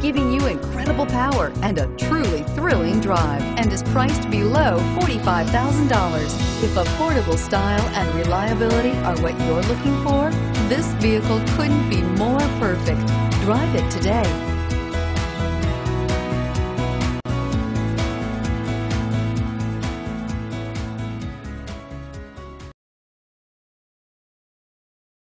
giving you incredible power and a truly thrilling drive and is priced below $45,000. If affordable style and reliability are what you're looking for, this vehicle couldn't be more perfect. Drive it today.